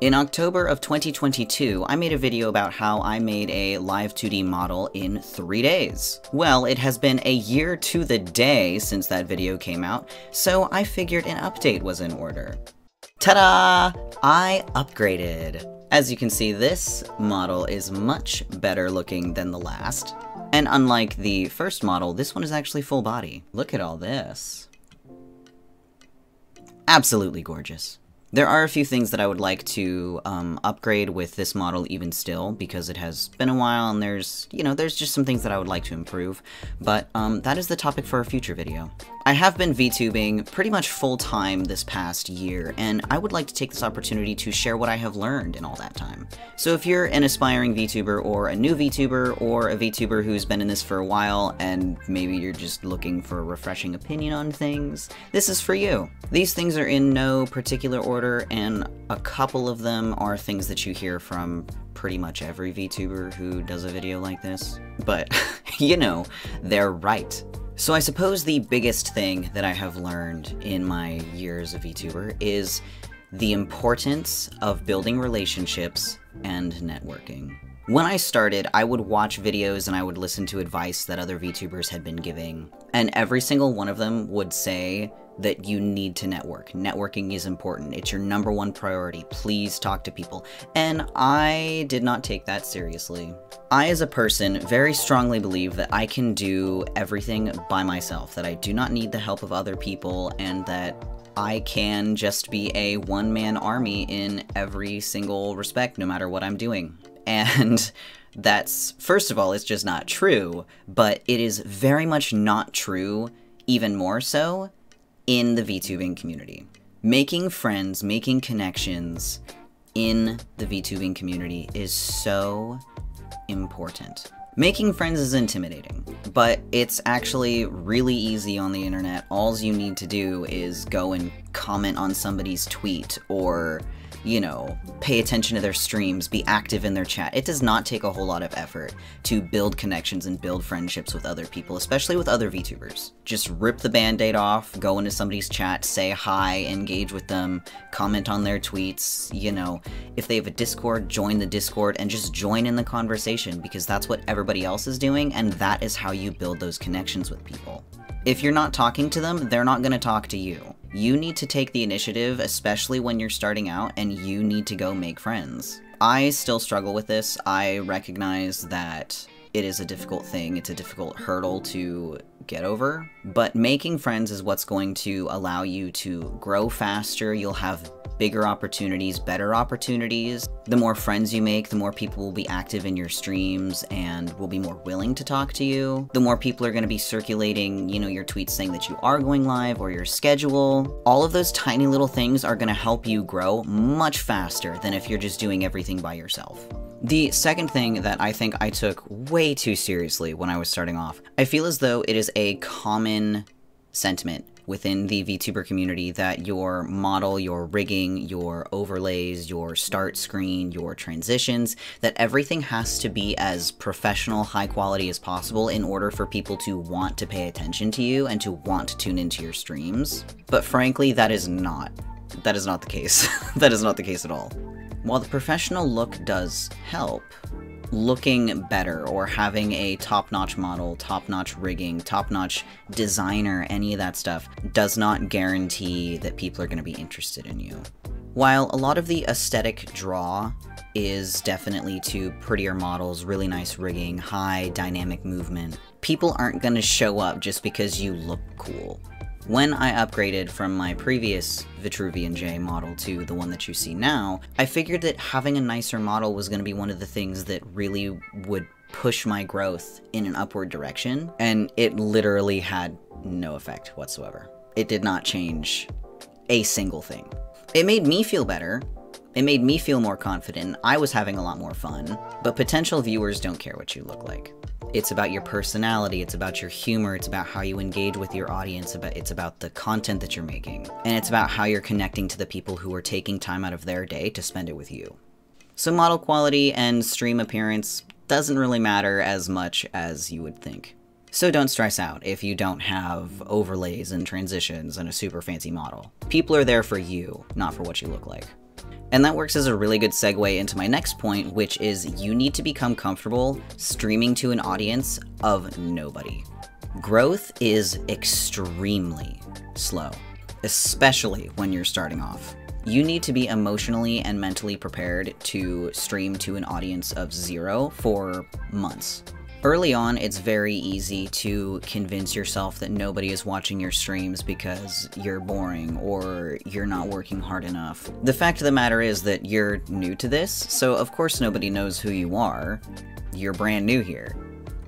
In October of 2022, I made a video about how I made a Live2D model in three days. Well, it has been a year to the day since that video came out, so I figured an update was in order. Ta-da! I upgraded. As you can see, this model is much better looking than the last. And unlike the first model, this one is actually full body. Look at all this. Absolutely gorgeous. There are a few things that I would like to um, upgrade with this model even still, because it has been a while and there's, you know, there's just some things that I would like to improve, but um, that is the topic for a future video. I have been VTubing pretty much full-time this past year, and I would like to take this opportunity to share what I have learned in all that time. So if you're an aspiring VTuber, or a new VTuber, or a VTuber who's been in this for a while, and maybe you're just looking for a refreshing opinion on things, this is for you. These things are in no particular order, and a couple of them are things that you hear from pretty much every VTuber who does a video like this. But, you know, they're right. So I suppose the biggest thing that I have learned in my years of VTuber is the importance of building relationships and networking. When I started, I would watch videos and I would listen to advice that other VTubers had been giving, and every single one of them would say that you need to network. Networking is important. It's your number one priority. Please talk to people. And I did not take that seriously. I, as a person, very strongly believe that I can do everything by myself, that I do not need the help of other people, and that I can just be a one man army in every single respect, no matter what I'm doing. And that's, first of all, it's just not true, but it is very much not true, even more so, in the VTubing community. Making friends, making connections in the VTubing community is so important. Making friends is intimidating, but it's actually really easy on the internet. All you need to do is go and comment on somebody's tweet or you know, pay attention to their streams, be active in their chat. It does not take a whole lot of effort to build connections and build friendships with other people, especially with other VTubers. Just rip the band-aid off, go into somebody's chat, say hi, engage with them, comment on their tweets, you know, if they have a Discord, join the Discord, and just join in the conversation because that's what everybody else is doing, and that is how you build those connections with people. If you're not talking to them, they're not going to talk to you. You need to take the initiative, especially when you're starting out, and you need to go make friends. I still struggle with this. I recognize that it is a difficult thing, it's a difficult hurdle to get over, but making friends is what's going to allow you to grow faster, you'll have bigger opportunities, better opportunities. The more friends you make, the more people will be active in your streams and will be more willing to talk to you. The more people are going to be circulating, you know, your tweets saying that you are going live or your schedule. All of those tiny little things are going to help you grow much faster than if you're just doing everything by yourself. The second thing that I think I took way too seriously when I was starting off, I feel as though it is a common sentiment within the VTuber community that your model, your rigging, your overlays, your start screen, your transitions, that everything has to be as professional, high quality as possible in order for people to want to pay attention to you and to want to tune into your streams. But frankly, that is not. That is not the case. that is not the case at all. While the professional look does help, looking better or having a top-notch model, top-notch rigging, top-notch designer, any of that stuff does not guarantee that people are going to be interested in you. While a lot of the aesthetic draw is definitely to prettier models, really nice rigging, high dynamic movement, people aren't going to show up just because you look cool. When I upgraded from my previous Vitruvian Jay model to the one that you see now, I figured that having a nicer model was going to be one of the things that really would push my growth in an upward direction, and it literally had no effect whatsoever. It did not change a single thing. It made me feel better, it made me feel more confident, I was having a lot more fun, but potential viewers don't care what you look like. It's about your personality, it's about your humor, it's about how you engage with your audience, it's about the content that you're making, and it's about how you're connecting to the people who are taking time out of their day to spend it with you. So model quality and stream appearance doesn't really matter as much as you would think. So don't stress out if you don't have overlays and transitions and a super fancy model. People are there for you, not for what you look like. And that works as a really good segue into my next point, which is you need to become comfortable streaming to an audience of nobody. Growth is extremely slow, especially when you're starting off. You need to be emotionally and mentally prepared to stream to an audience of zero for months. Early on, it's very easy to convince yourself that nobody is watching your streams because you're boring or you're not working hard enough. The fact of the matter is that you're new to this, so of course nobody knows who you are. You're brand new here.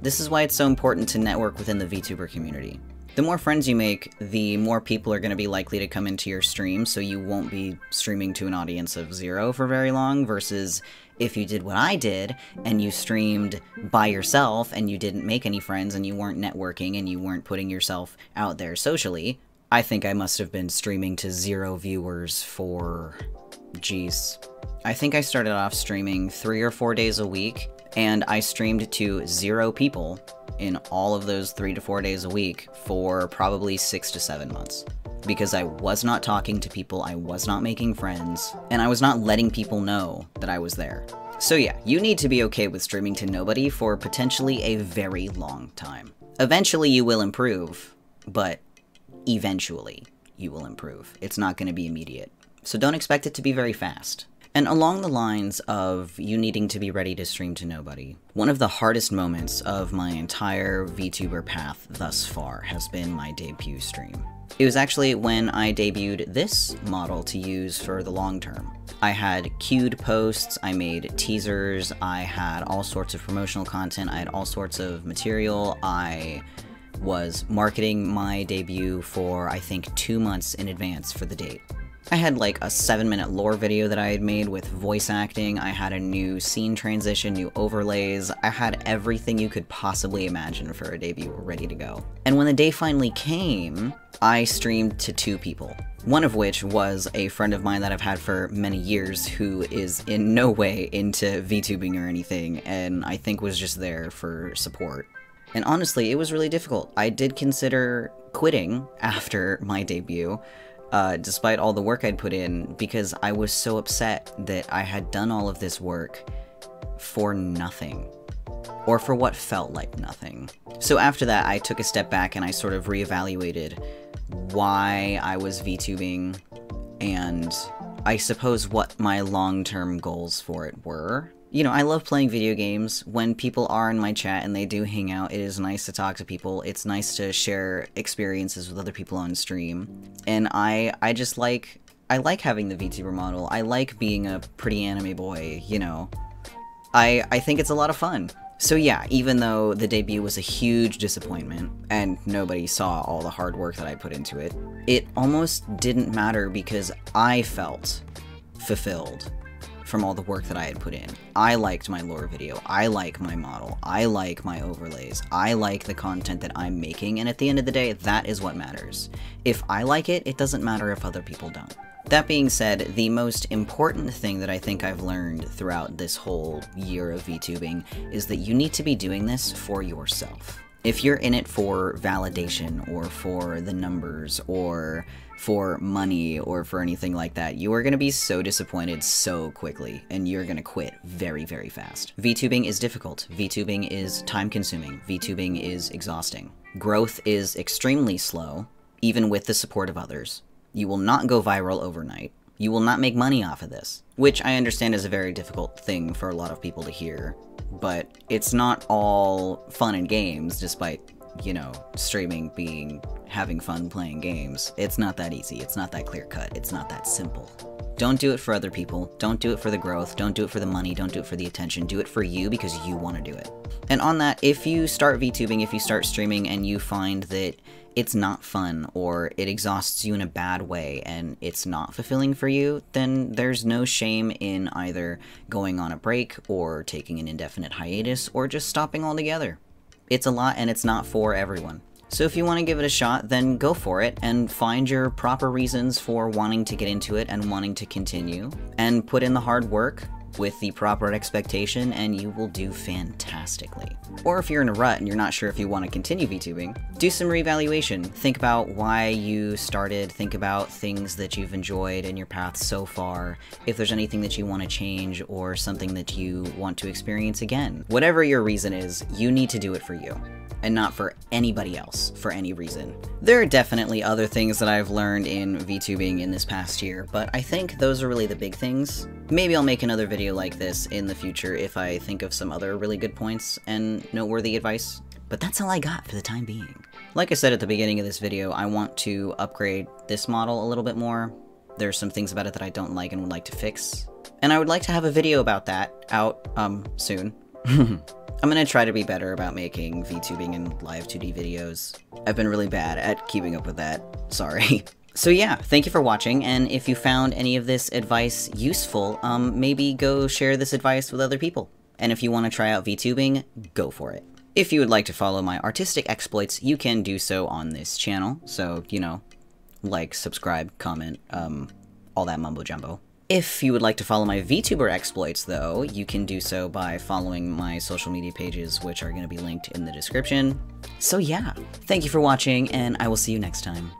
This is why it's so important to network within the VTuber community. The more friends you make, the more people are going to be likely to come into your stream, so you won't be streaming to an audience of zero for very long, versus if you did what I did and you streamed by yourself and you didn't make any friends and you weren't networking and you weren't putting yourself out there socially, I think I must have been streaming to zero viewers for. Geez. I think I started off streaming three or four days a week, and I streamed to zero people in all of those three to four days a week for probably six to seven months because I was not talking to people, I was not making friends, and I was not letting people know that I was there. So yeah, you need to be okay with streaming to nobody for potentially a very long time. Eventually you will improve, but eventually you will improve. It's not going to be immediate. So don't expect it to be very fast. And along the lines of you needing to be ready to stream to nobody, one of the hardest moments of my entire VTuber path thus far has been my debut stream. It was actually when I debuted this model to use for the long term. I had queued posts, I made teasers, I had all sorts of promotional content, I had all sorts of material, I was marketing my debut for I think two months in advance for the date. I had like a 7 minute lore video that I had made with voice acting, I had a new scene transition, new overlays, I had everything you could possibly imagine for a debut ready to go. And when the day finally came, I streamed to two people. One of which was a friend of mine that I've had for many years who is in no way into VTubing or anything, and I think was just there for support. And honestly, it was really difficult. I did consider quitting after my debut, uh, despite all the work I'd put in, because I was so upset that I had done all of this work for nothing or for what felt like nothing. So after that, I took a step back and I sort of reevaluated why I was VTubing and I suppose what my long-term goals for it were. You know, I love playing video games. When people are in my chat and they do hang out, it is nice to talk to people. It's nice to share experiences with other people on stream. And I I just like I like having the VTuber model. I like being a pretty anime boy, you know. I I think it's a lot of fun. So yeah, even though the debut was a huge disappointment, and nobody saw all the hard work that I put into it, it almost didn't matter because I felt fulfilled from all the work that I had put in. I liked my lore video, I like my model, I like my overlays, I like the content that I'm making, and at the end of the day, that is what matters. If I like it, it doesn't matter if other people don't. That being said, the most important thing that I think I've learned throughout this whole year of VTubing is that you need to be doing this for yourself. If you're in it for validation or for the numbers or for money or for anything like that, you are going to be so disappointed so quickly and you're going to quit very, very fast. VTubing is difficult. VTubing is time consuming. VTubing is exhausting. Growth is extremely slow, even with the support of others. You will not go viral overnight. You will not make money off of this, which I understand is a very difficult thing for a lot of people to hear, but it's not all fun and games despite, you know, streaming being having fun playing games. It's not that easy. It's not that clear cut. It's not that simple. Don't do it for other people. Don't do it for the growth. Don't do it for the money. Don't do it for the attention. Do it for you because you want to do it. And on that, if you start VTubing, if you start streaming and you find that it's not fun or it exhausts you in a bad way and it's not fulfilling for you, then there's no shame in either going on a break or taking an indefinite hiatus or just stopping altogether. It's a lot and it's not for everyone. So if you want to give it a shot, then go for it and find your proper reasons for wanting to get into it and wanting to continue and put in the hard work, with the proper expectation and you will do fantastically. Or if you're in a rut and you're not sure if you want to continue VTubing, do some reevaluation. Think about why you started, think about things that you've enjoyed in your path so far, if there's anything that you want to change or something that you want to experience again. Whatever your reason is, you need to do it for you and not for anybody else for any reason. There are definitely other things that I've learned in VTubing in this past year, but I think those are really the big things. Maybe I'll make another video like this in the future if I think of some other really good points and noteworthy advice, but that's all I got for the time being. Like I said at the beginning of this video, I want to upgrade this model a little bit more. There's some things about it that I don't like and would like to fix. And I would like to have a video about that out, um, soon. I'm gonna try to be better about making VTubing and Live2D videos. I've been really bad at keeping up with that, sorry. So yeah, thank you for watching, and if you found any of this advice useful, um, maybe go share this advice with other people. And if you want to try out VTubing, go for it. If you would like to follow my artistic exploits, you can do so on this channel, so, you know, like, subscribe, comment, um, all that mumbo jumbo. If you would like to follow my VTuber exploits, though, you can do so by following my social media pages, which are going to be linked in the description. So yeah, thank you for watching, and I will see you next time.